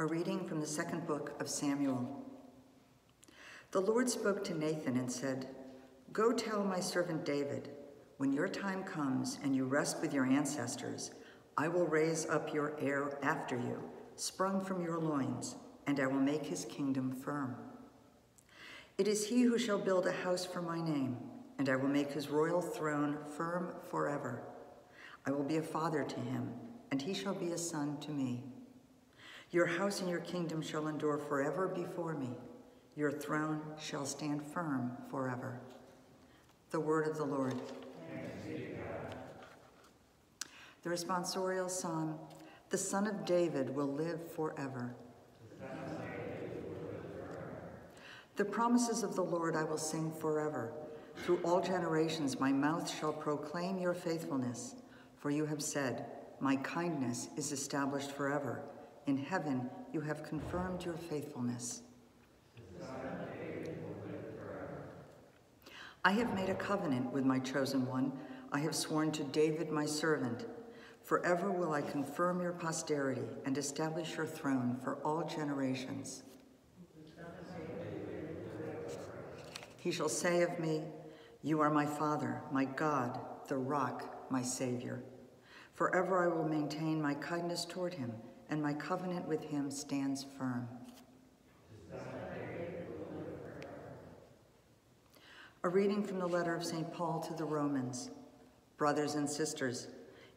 A reading from the second book of Samuel. The Lord spoke to Nathan and said, Go tell my servant David, when your time comes and you rest with your ancestors, I will raise up your heir after you, sprung from your loins, and I will make his kingdom firm. It is he who shall build a house for my name, and I will make his royal throne firm forever. I will be a father to him, and he shall be a son to me. Your house and your kingdom shall endure forever before me. Your throne shall stand firm forever. The word of the Lord. The responsorial psalm, the Son of David will live forever. The promises of the Lord I will sing forever. Through all generations my mouth shall proclaim your faithfulness. For you have said, My kindness is established forever. In heaven you have confirmed your faithfulness. I have made a covenant with my chosen one. I have sworn to David my servant. Forever will I confirm your posterity and establish your throne for all generations. He shall say of me, You are my Father, my God, the rock, my Savior. Forever I will maintain my kindness toward him, and my covenant with him stands firm. A reading from the letter of St. Paul to the Romans. Brothers and sisters,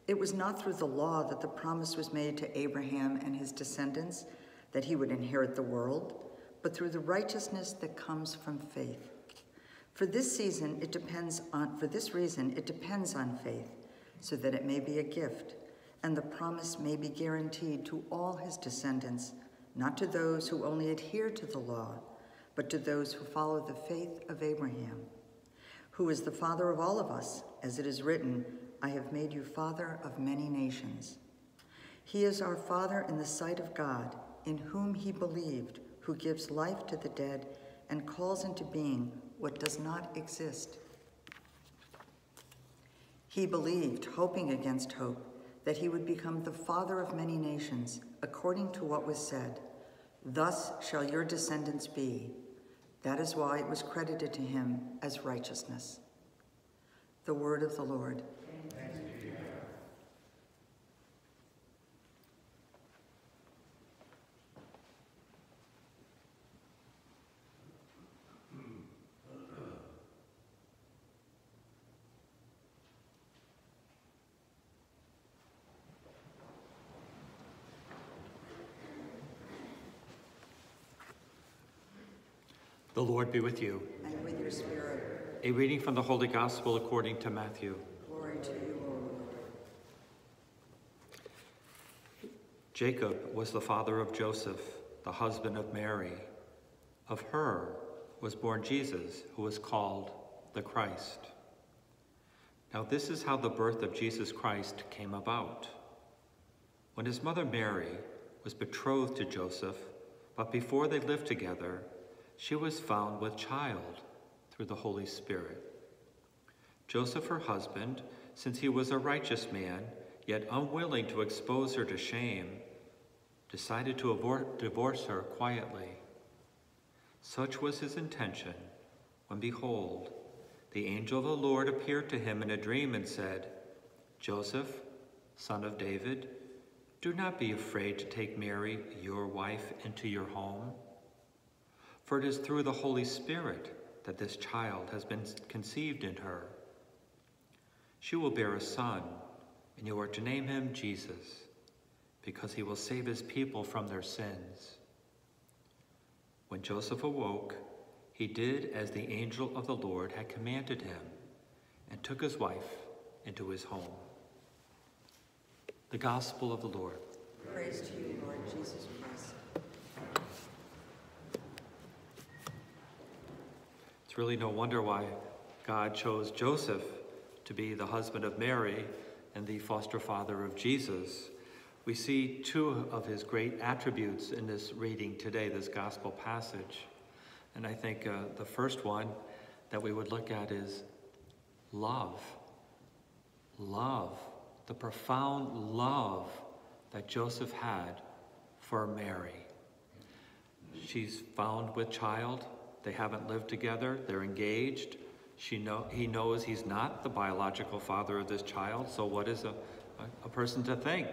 it was not through the law that the promise was made to Abraham and his descendants that he would inherit the world, but through the righteousness that comes from faith. For this season, it depends on, for this reason, it depends on faith, so that it may be a gift, and the promise may be guaranteed to all his descendants, not to those who only adhere to the law, but to those who follow the faith of Abraham, who is the father of all of us, as it is written, I have made you father of many nations. He is our father in the sight of God, in whom he believed, who gives life to the dead and calls into being what does not exist. He believed, hoping against hope, that he would become the father of many nations, according to what was said, Thus shall your descendants be. That is why it was credited to him as righteousness. The word of the Lord. The Lord be with you. And with your spirit. A reading from the Holy Gospel according to Matthew. Glory to you, O Lord. Jacob was the father of Joseph, the husband of Mary. Of her was born Jesus, who was called the Christ. Now, this is how the birth of Jesus Christ came about. When his mother Mary was betrothed to Joseph, but before they lived together, she was found with child through the Holy Spirit. Joseph, her husband, since he was a righteous man, yet unwilling to expose her to shame, decided to divorce her quietly. Such was his intention when, behold, the angel of the Lord appeared to him in a dream and said, Joseph, son of David, do not be afraid to take Mary, your wife, into your home for it is through the Holy Spirit that this child has been conceived in her. She will bear a son, and you are to name him Jesus, because he will save his people from their sins. When Joseph awoke, he did as the angel of the Lord had commanded him, and took his wife into his home. The Gospel of the Lord. Praise to you, Lord Jesus It's really no wonder why God chose Joseph to be the husband of Mary and the foster father of Jesus. We see two of his great attributes in this reading today, this gospel passage. And I think uh, the first one that we would look at is love. Love. The profound love that Joseph had for Mary. She's found with child. They haven't lived together. They're engaged. She know, he knows he's not the biological father of this child, so what is a, a, a person to think?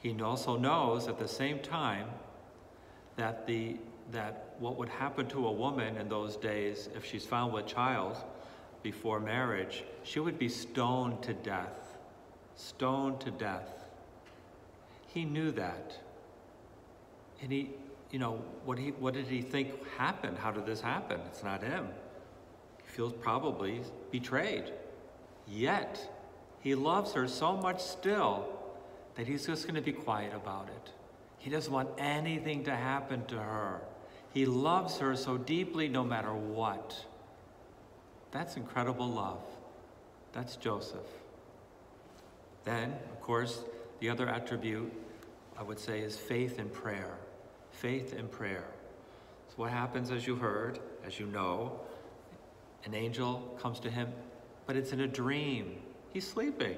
He also knows at the same time that, the, that what would happen to a woman in those days if she's found with child before marriage, she would be stoned to death. Stoned to death. He knew that. And he, you know, what, he, what did he think happened? How did this happen? It's not him. He feels probably betrayed. Yet, he loves her so much still that he's just going to be quiet about it. He doesn't want anything to happen to her. He loves her so deeply no matter what. That's incredible love. That's Joseph. Then, of course, the other attribute I would say is faith and prayer. Faith and prayer. So, what happens, as you heard, as you know, an angel comes to him, but it's in a dream. He's sleeping.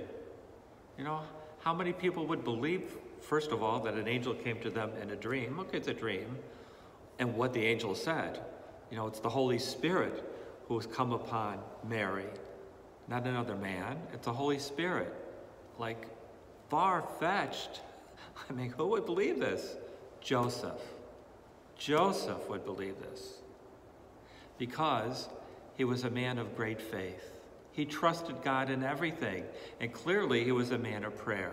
You know, how many people would believe, first of all, that an angel came to them in a dream? Okay, it's a dream. And what the angel said. You know, it's the Holy Spirit who has come upon Mary, not another man. It's the Holy Spirit. Like, far fetched. I mean, who would believe this? Joseph. Joseph would believe this because he was a man of great faith. He trusted God in everything, and clearly he was a man of prayer.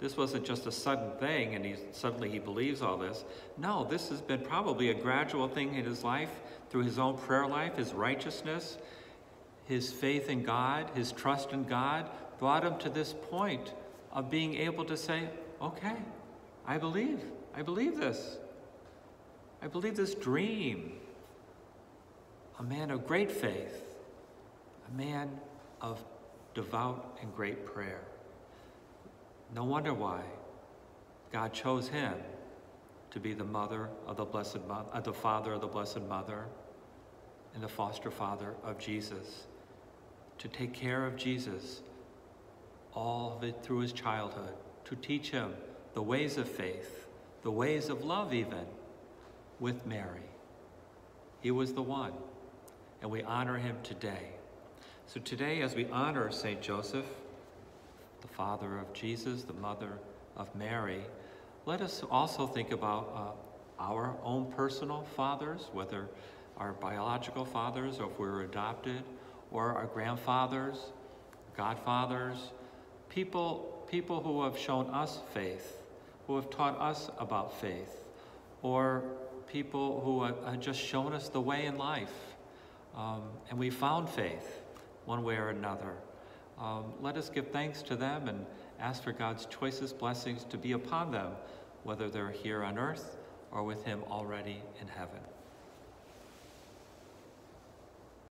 This wasn't just a sudden thing and he, suddenly he believes all this. No, this has been probably a gradual thing in his life through his own prayer life, his righteousness, his faith in God, his trust in God brought him to this point of being able to say, okay, I believe. I believe this. I believe this dream. A man of great faith, a man of devout and great prayer. No wonder why God chose him to be the mother of the blessed mother, uh, the father of the blessed mother, and the foster father of Jesus, to take care of Jesus all of it through his childhood, to teach him the ways of faith, the ways of love, even with Mary. He was the one, and we honor him today. So, today, as we honor St. Joseph, the father of Jesus, the mother of Mary, let us also think about uh, our own personal fathers, whether our biological fathers or if we were adopted, or our grandfathers, godfathers, people, people who have shown us faith who have taught us about faith, or people who have just shown us the way in life. Um, and we found faith one way or another. Um, let us give thanks to them and ask for God's choicest blessings to be upon them, whether they're here on earth or with Him already in heaven.